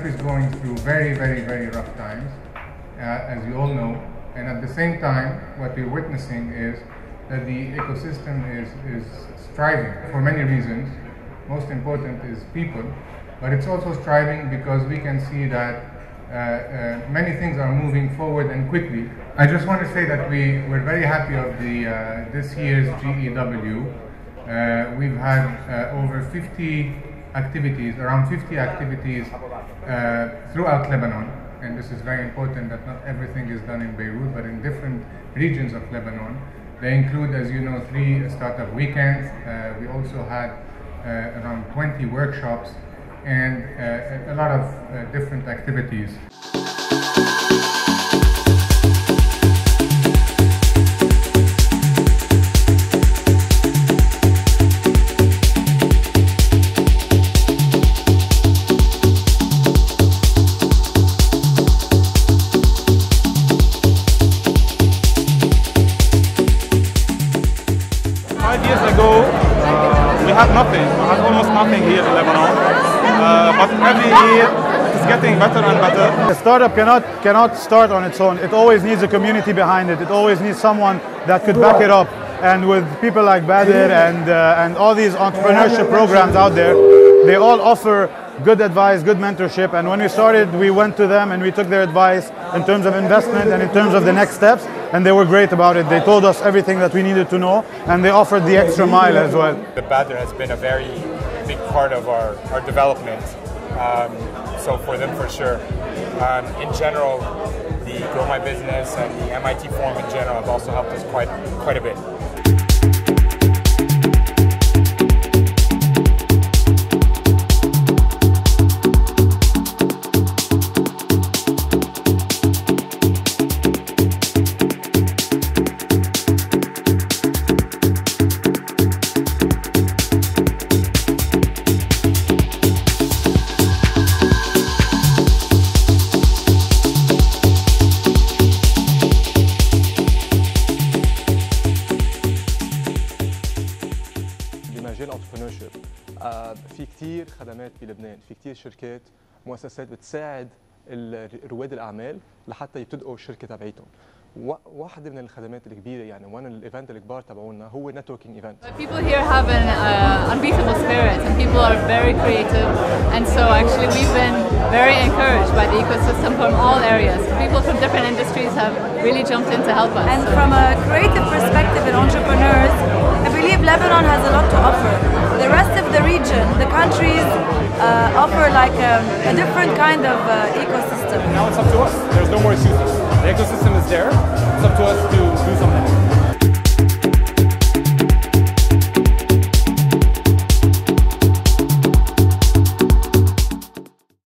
through very, very, very rough times, uh, as you all know. And at the same time, what we're witnessing is that the ecosystem is, is striving for many reasons. Most important is people, but it's also striving because we can see that uh, uh, many things are moving forward and quickly. I just want to say that we were very happy of the uh, this year's GEW. Uh, we've had uh, over 50 activities, around 50 activities uh, throughout Lebanon, and this is very important that not everything is done in Beirut, but in different regions of Lebanon. They include, as you know, three startup weekends. we also had around 20 workshops and uh, a lot of uh, different activities. Years ago, we had nothing. We had almost nothing here in Lebanon. Uh, but every year, it's getting better and better. A startup cannot cannot start on its own. It always needs a community behind it. It always needs someone that could back it up. And with people like Bader and uh, and all these entrepreneurship programs out there, they all offer good advice, good mentorship. And when we started, we went to them and we took their advice in terms of investment and in terms of the next steps. And they were great about it. They told us everything that we needed to know, and they offered the extra mile as well. The Bader has been a very big part of our, our development. Um, so for them, for sure. Um, in general, the Grow My Business and the MIT Forum in general have also helped us quite quite a bit. آه، في كتير خدمات بلبنان في كتير شركات مؤسسات بتساعد رواد الاعمال لحتى يبتدئوا الشركة تبعيتهم وا- واحدة من الخدمات الكبيرة يعني وان الايفنت الكبار تبعونا هو نتوركينج ايفنت People here have an uh, unbeatable spirit and people are very creative and so actually we've been very encouraged by the ecosystem from all areas. People from different industries have really jumped in to help us. And from a creative perspective and entrepreneurs, I believe Lebanon has a lot to offer. Region, the countries uh, offer like a, a different kind of uh, ecosystem. Now it's up to us. There's no more excuses. The ecosystem is there. It's up to us